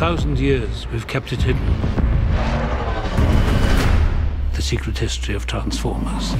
thousand years, we've kept it hidden. The secret history of Transformers.